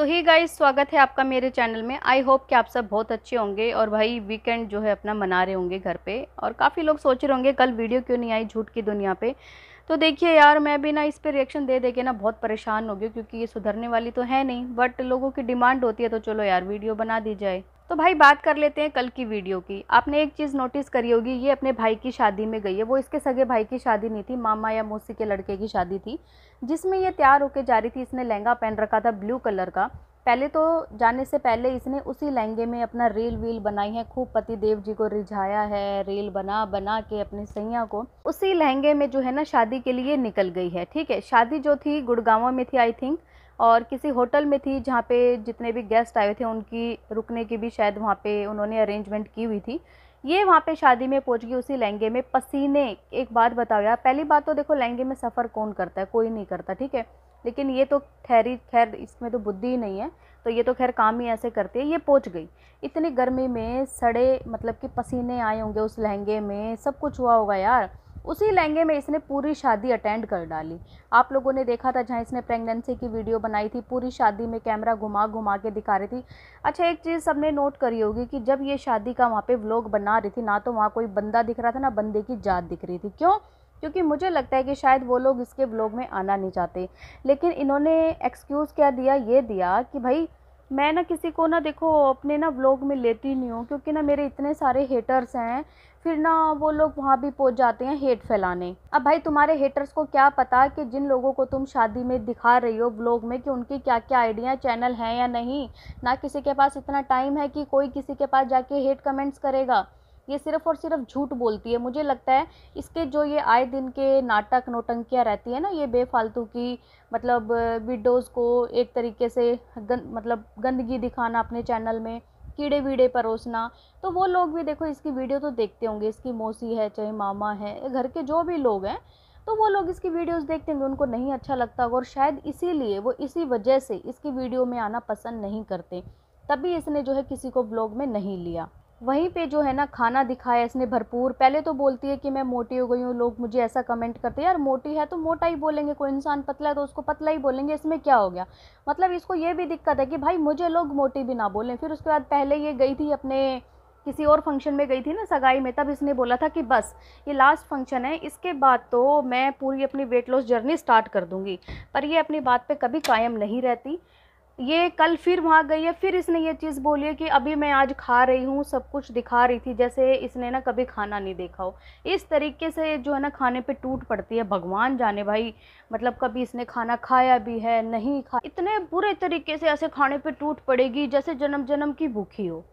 सो ही guys स्वागत है आपका मेरे चैनल में। आई होप कि आप सब बहुत अच्छे होंगे और भाई वीकेंड जो है अपना मना रहे होंगे घर पे। और काफ़ी लोग सोच रहे होंगे, कल वीडियो क्यों नहीं आई झूठ की दुनिया पे? तो देखिए यार, मैं भी ना इस पर रिएक्शन दे दे के ना बहुत परेशान हो गई क्योंकि ये सुधरने वाली तो है नहीं बट लोगों की डिमांड होती है तो चलो यार वीडियो बना दी जाए। तो भाई बात कर लेते हैं कल की वीडियो की। आपने एक चीज़ नोटिस करी होगी, ये अपने भाई की शादी में गई है। वो इसके सगे भाई की शादी नहीं थी, मामा या मौसी के लड़के की शादी थी, जिसमें ये तैयार होकर जा रही थी, इसने लहंगा पहन रखा था ब्लू कलर का। पहले तो जाने से पहले इसने उसी लहंगे में अपना रील वील बनाई है, खूब पति देव जी को रिझाया है, रील बना बना के अपनी सैया को। उसी लहंगे में जो है ना, शादी के लिए निकल गई है, ठीक है? शादी जो थी, गुड़गांव में थी आई थिंक और किसी होटल में थी, जहाँ पे जितने भी गेस्ट आए थे, उनकी रुकने की भी शायद वहाँ पे उन्होंने अरेंजमेंट की हुई थी। ये वहाँ पे शादी में पहुँच गई उसी लहंगे में। पसीने, एक बात बताओ यार, पहली बात तो देखो, लहंगे में सफ़र कौन करता है? कोई नहीं करता, ठीक है? लेकिन ये तो ठहरी, खैर इसमें तो बुद्धि ही नहीं है तो ये तो खैर काम ही ऐसे करती है, ये पहुँच गई। इतनी गर्मी में सड़े मतलब कि पसीने आए होंगे उस लहंगे में, सब कुछ हुआ होगा यार। उसी लहंगे में इसने पूरी शादी अटेंड कर डाली। आप लोगों ने देखा था जहाँ इसने प्रेगनेंसी की वीडियो बनाई थी, पूरी शादी में कैमरा घुमा घुमा के दिखा रही थी। अच्छा एक चीज़ सबने नोट करी होगी कि जब ये शादी का वहाँ पे व्लॉग बना रही थी, ना तो वहाँ कोई बंदा दिख रहा था, ना बंदे की जात दिख रही थी। क्यों? क्योंकि मुझे लगता है कि शायद वो लोग इसके ब्लॉग में आना नहीं चाहते। लेकिन इन्होंने एक्सक्यूज़ क्या दिया? ये दिया कि भाई, मैं ना किसी को ना देखो, अपने ना व्लॉग में लेती नहीं हूँ, क्योंकि ना मेरे इतने सारे हेटर्स हैं, फिर ना वो लोग वहाँ भी पहुँच जाते हैं हेट फैलाने। अब भाई, तुम्हारे हेटर्स को क्या पता कि जिन लोगों को तुम शादी में दिखा रही हो ब्लॉग में कि उनकी क्या क्या आइडिया चैनल हैं या नहीं? ना किसी के पास इतना टाइम है कि कोई किसी के पास जाके हेट कमेंट्स करेगा। ये सिर्फ़ और सिर्फ़ झूठ बोलती है। मुझे लगता है इसके जो ये आए दिन के नाटक नोटंकियाँ रहती है ना, ये बेफालतू की मतलब वीडियोज़ को एक तरीके से गंद मतलब गंदगी दिखाना अपने चैनल में कीड़े वीड़े परोसना तो वो लोग भी देखो, इसकी वीडियो तो देखते होंगे, इसकी मौसी है, चाहे मामा है, घर के जो भी लोग हैं तो वो लोग इसकी वीडियोस देखते होंगे, उनको नहीं अच्छा लगता और शायद इसीलिए वो इसी वजह से इसकी वीडियो में आना पसंद नहीं करते, तभी इसने जो है किसी को ब्लॉग में नहीं लिया। वहीं पे जो है ना खाना दिखाया इसने भरपूर। पहले तो बोलती है कि मैं मोटी हो गई हूँ, लोग मुझे ऐसा कमेंट करते हैं, यार मोटी है तो मोटा ही बोलेंगे, कोई इंसान पतला है तो उसको पतला ही बोलेंगे, इसमें क्या हो गया? मतलब इसको ये भी दिक्कत है कि भाई मुझे लोग मोटी भी ना बोलें। फिर उसके बाद पहले ये गई थी अपने किसी और फ़ंक्शन में गई थी ना सगाई में, तब इसने बोला था कि बस, ये लास्ट फ़ंक्शन है, इसके बाद तो मैं पूरी अपनी वेट लॉस जर्नी स्टार्ट कर दूँगी। पर ये अपनी बात पर कभी कायम नहीं रहती। ये कल फिर वहाँ गई है, फिर इसने ये चीज़ बोली है कि अभी मैं आज खा रही हूँ, सब कुछ दिखा रही थी, जैसे इसने ना कभी खाना नहीं देखा हो। इस तरीके से जो है ना खाने पे टूट पड़ती है, भगवान जाने भाई मतलब कभी इसने खाना खाया भी है, नहीं खा, इतने बुरे तरीके से ऐसे खाने पे टूट पड़ेगी जैसे जन्म जन्म की भूखी हो।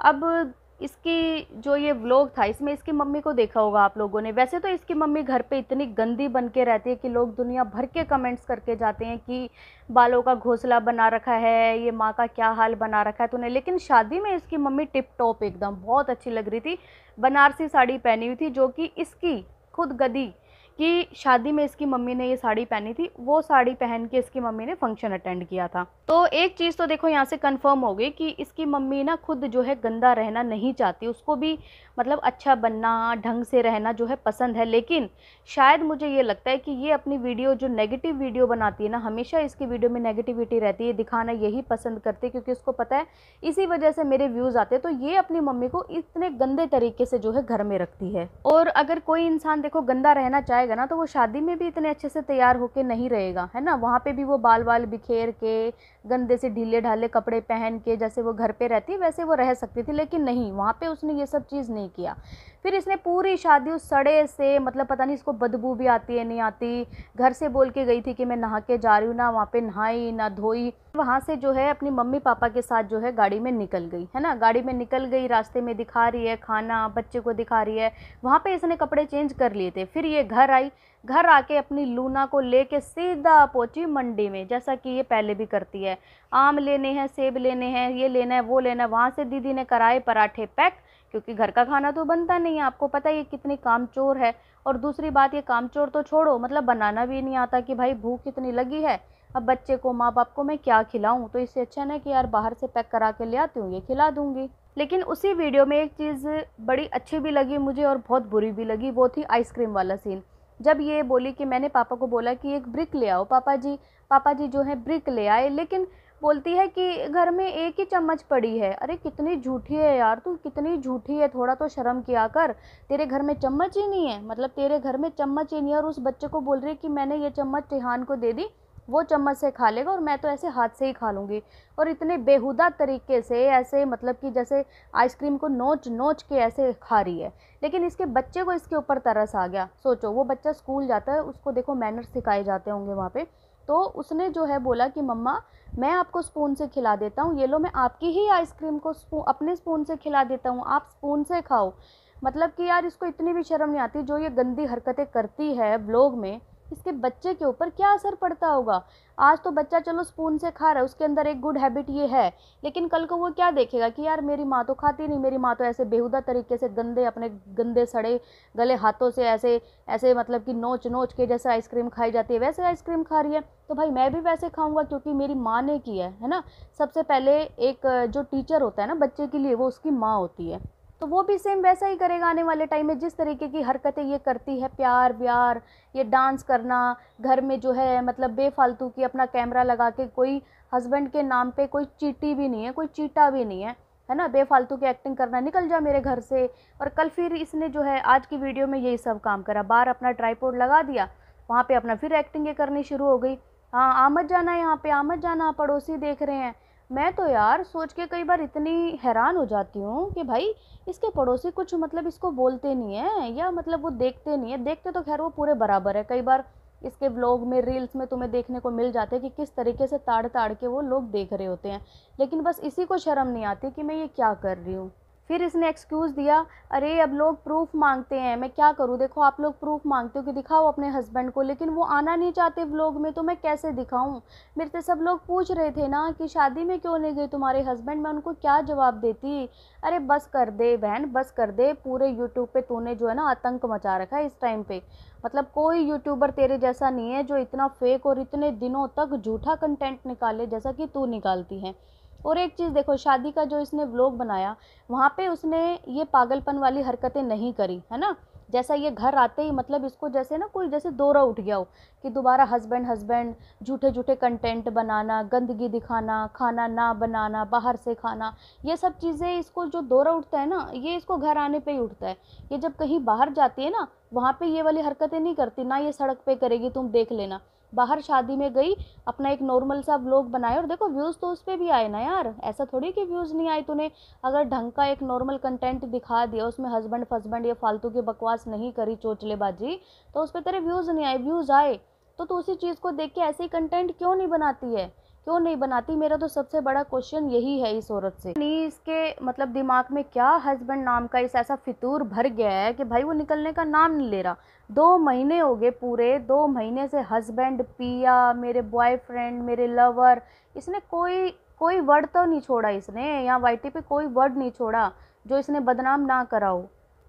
अब इसकी जो ये व्लॉग था, इसमें इसकी मम्मी को देखा होगा आप लोगों ने। वैसे तो इसकी मम्मी घर पे इतनी गंदी बन के रहती है कि लोग दुनिया भर के कमेंट्स करके जाते हैं कि बालों का घोंसला बना रखा है, ये माँ का क्या हाल बना रखा है तूने। लेकिन शादी में इसकी मम्मी टिप टॉप एकदम, बहुत अच्छी लग रही थी। बनारसी साड़ी पहनी हुई थी जो कि इसकी खुद गदी कि शादी में इसकी मम्मी ने ये साड़ी पहनी थी, वो साड़ी पहन के इसकी मम्मी ने फ़ंक्शन अटेंड किया था। तो एक चीज़ तो देखो यहाँ से कंफर्म हो गई कि इसकी मम्मी ना खुद जो है गंदा रहना नहीं चाहती, उसको भी मतलब अच्छा बनना, ढंग से रहना जो है पसंद है, लेकिन शायद मुझे ये लगता है कि ये अपनी वीडियो जो नेगेटिव वीडियो बनाती है ना, हमेशा इसकी वीडियो में नेगेटिविटी रहती है, दिखाना यही पसंद करती है, क्योंकि उसको पता है, इसी वजह से मेरे व्यूज़ आते हैं तो ये अपनी मम्मी को इतने गंदे तरीके से जो है घर में रखती है। और अगर कोई इंसान देखो गंदा रहना चाहेगा ना तो वो शादी में भी इतने अच्छे से तैयार होके नहीं रहेगा, है ना? वहाँ पे भी वो बाल बाल बिखेर के, गंदे से ढीले ढाले कपड़े पहन के, जैसे वो घर पे रहती, वैसे वो रह सकती थी, लेकिन नहीं, वहाँ पे उसने ये सब चीज़ नहीं किया। फिर इसने पूरी शादी उस सड़े से मतलब पता नहीं इसको बदबू भी आती है, नहीं आती। घर से बोल के गई थी कि मैं नहा के जा रही हूँ, ना वहाँ पे नहाई, ना धोई। वहाँ से जो है अपनी मम्मी पापा के साथ जो है गाड़ी में निकल गई, है ना? गाड़ी में निकल गई, रास्ते में दिखा रही है, खाना, बच्चे को दिखा रही है। वहाँ पर इसने कपड़े चेंज कर लिए थे। फिर ये घर आई घर आके अपनी लूना को लेके सीधा पहुँची मंडी में, जैसा कि ये पहले भी करती है। आम लेने हैं, सेब लेने हैं, ये लेना है, वो लेना है, वहाँ से दीदी ने कराए पराठे पैक, क्योंकि घर का खाना तो बनता नहीं है, आपको पता है ये कितनी कामचोर है। और दूसरी बात, ये कामचोर तो छोड़ो मतलब बनाना भी नहीं आता कि भाई भूख कितनी लगी है, अब बच्चे को माँ बाप को मैं क्या खिलाऊँ? तो इससे अच्छा ना कि यार बाहर से पैक करा के ले आती हूँ, ये खिला दूँगी। लेकिन उसी वीडियो में एक चीज़ बड़ी अच्छी भी लगी मुझे और बहुत बुरी भी लगी, वो थी आइसक्रीम वाला सीन। जब ये बोली कि मैंने पापा को बोला कि एक ब्रिक ले आओ, पापा जी पापा जी जो है ब्रिक ले आए, लेकिन बोलती है कि घर में एक ही चम्मच पड़ी है। अरे, कितनी झूठी है यार, तू कितनी झूठी है, थोड़ा तो शर्म किया कर। तेरे घर में चम्मच ही नहीं है मतलब तेरे घर में चम्मच ही नहीं है और उस बच्चे को बोल रही है कि मैंने ये चम्मच टिहान को दे दी वो चम्मच से खा लेगा और मैं तो ऐसे हाथ से ही खा लूँगी। और इतने बेहुदा तरीके से ऐसे मतलब कि जैसे आइसक्रीम को नोच नोच के ऐसे खा रही है। लेकिन इसके बच्चे को इसके ऊपर तरस आ गया। सोचो, वो बच्चा स्कूल जाता है, उसको देखो मैनर्स सिखाए जाते होंगे वहाँ पर तो उसने जो है बोला कि, मम्मा, मैं आपको स्पून से खिला देता हूँ। ये लो, मैं आपकी ही आइसक्रीम को स्पून अपने स्पून से खिला देता हूँ। आप स्पून से खाओ। मतलब कि यार इसको इतनी भी शर्म नहीं आती, जो ये गंदी हरकतें करती है ब्लॉग में। इसके बच्चे के ऊपर क्या असर पड़ता होगा? आज तो बच्चा चलो स्पून से खा रहा है, उसके अंदर एक गुड हैबिट ये है। लेकिन कल को वो क्या देखेगा कि यार मेरी माँ तो खाती नहीं, मेरी माँ तो ऐसे बेहुदा तरीके से गंदे, अपने गंदे सड़े गले हाथों से ऐसे ऐसे मतलब कि नोच नोच के जैसे आइसक्रीम खाई जाती है, वैसे आइसक्रीम खा रही है। तो भाई मैं भी वैसे खाऊँगा क्योंकि मेरी माँ ने की है है ना? सबसे पहले एक, जो टीचर होता है ना बच्चे के लिए, वो उसकी माँ होती है। तो वो भी सेम वैसा ही करेगा आने वाले टाइम में, जिस तरीके की हरकतें ये करती है, प्यार, व्यार, ये डांस करना, घर में जो है मतलब बेफालतू की अपना कैमरा लगा के कोई हस्बैंड के नाम पे कोई चीटी भी नहीं है, कोई चीटा भी नहीं है है ना? बेफालतू की एक्टिंग करना निकल जा मेरे घर से। और कल फिर इसने जो है, आज की वीडियो में यही सब काम करा। बाहर अपना ट्राईपोर्ड लगा दिया, वहाँ पे अपना फिर एक्टिंग करनी शुरू हो गई। हाँ आमद जाना यहाँ पे, आमद जाना पड़ोसी देख रहे हैं। मैं तो यार सोच के कई बार इतनी हैरान हो जाती हूँ कि भाई, इसके पड़ोसी कुछ मतलब इसको बोलते नहीं हैं या मतलब वो देखते नहीं है। देखते तो खैर वो पूरे बराबर है। कई बार इसके व्लॉग में, रील्स में तुम्हें देखने को मिल जाते हैं कि किस तरीके से ताड़ ताड़ के वो लोग देख रहे होते हैं। लेकिन बस इसी को शर्म नहीं आती कि मैं ये क्या कर रही हूँ। फिर इसने एक्सक्यूज़ दिया, अरे, अब लोग प्रूफ मांगते हैं, मैं क्या करूँ? देखो, आप लोग प्रूफ मांगते हो कि दिखाओ अपने हस्बैंड को, लेकिन वो आना नहीं चाहते व्लॉग में तो मैं कैसे दिखाऊँ? मेरे से सब लोग पूछ रहे थे ना कि शादी में क्यों नहीं गई तुम्हारे हस्बैंड मैं उनको क्या जवाब देती? अरे, बस कर दे बहन, बस कर दे, पूरे यूट्यूब पर तूने जो है ना आतंक मचा रखा है इस टाइम पर मतलब कोई यूट्यूबर तेरे जैसा नहीं है जो इतना फेक और इतने दिनों तक झूठा कंटेंट निकाले जैसा कि तू निकालती है। और एक चीज़ देखो, शादी का जो इसने व्लॉग बनाया, वहाँ पे उसने ये पागलपन वाली हरकतें नहीं करी, है ना? जैसा ये घर आते ही मतलब इसको जैसे ना कोई जैसे दौरा उठ गया हो कि दोबारा हस्बैंड हस्बैंड झूठे झूठे कंटेंट बनाना, गंदगी दिखाना, खाना ना बनाना, बाहर से खाना, ये सब चीज़ें इसको जो दौरा उठता है ना, ये इसको घर आने पे ही उठता है। ये जब कहीं बाहर जाती है ना, वहाँ पे ये वाली हरकतें नहीं करती, ना ये सड़क पे करेगी, तुम देख लेना। बाहर शादी में गई, अपना एक नॉर्मल सा ब्लॉग बनाया और देखो व्यूज़ तो उस पर भी आए ना यार। ऐसा थोड़ी कि व्यूज़ नहीं आए तूने। अगर ढंग का एक नॉर्मल कंटेंट दिखा दिया, उसमें हस्बैंड फसबैंड या फालतू की बकवास नहीं करी चोचलेबाजी तो उस पर तेरे व्यूज़ नहीं आए व्यूज़ आए तो तू उसी चीज़ को देख के ऐसे ही कंटेंट क्यों नहीं बनाती है? क्यों नहीं बनाती? मेरा तो सबसे बड़ा क्वेश्चन यही है इस औरत से। नहीं इसके मतलब दिमाग में क्या हस्बैंड नाम का इस ऐसा फितूर भर गया है कि भाई वो निकलने का नाम नहीं ले रहा। दो महीने हो गए पूरे, दो महीने से हस्बैंड पिया, मेरे बॉयफ्रेंड मेरे लवर इसने कोई कोई वर्ड तो नहीं छोड़ा इसने यहाँ वाई पे कोई वर्ड नहीं छोड़ा जो इसने बदनाम ना कराओ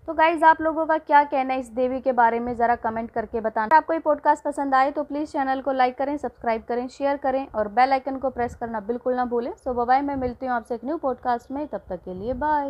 तो गाइज़ आप लोगों का क्या कहना है इस देवी के बारे में? ज़रा कमेंट करके बताना। आपको ये पॉडकास्ट पसंद आए तो प्लीज़ चैनल को लाइक करें सब्सक्राइब करें शेयर करें और बेल आइकन को प्रेस करना बिल्कुल ना भूलें। सो बाय मैं मिलती हूँ आपसे एक न्यू पॉडकास्ट में। तब तक के लिए बाय